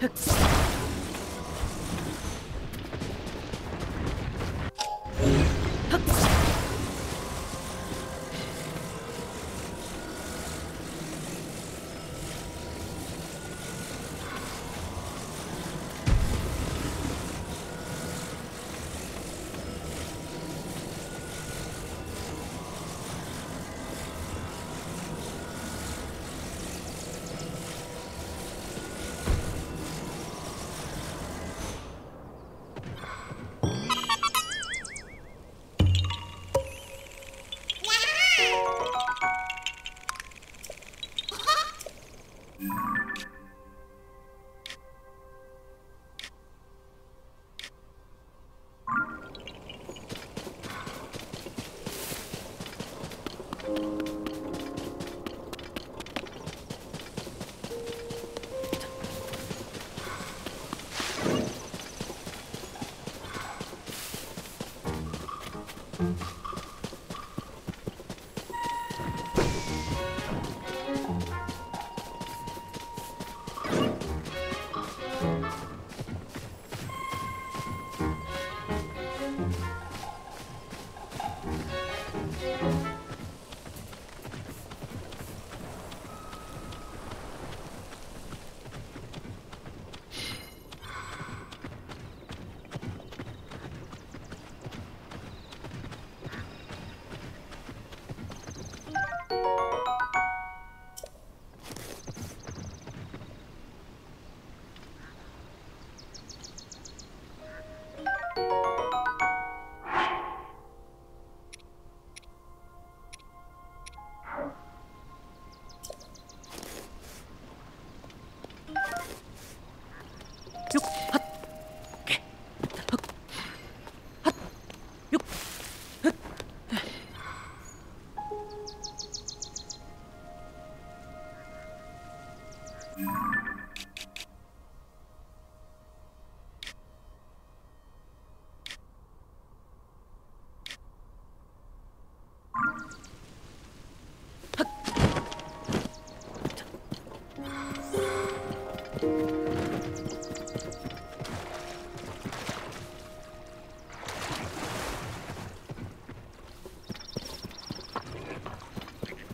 Hooks. Thank you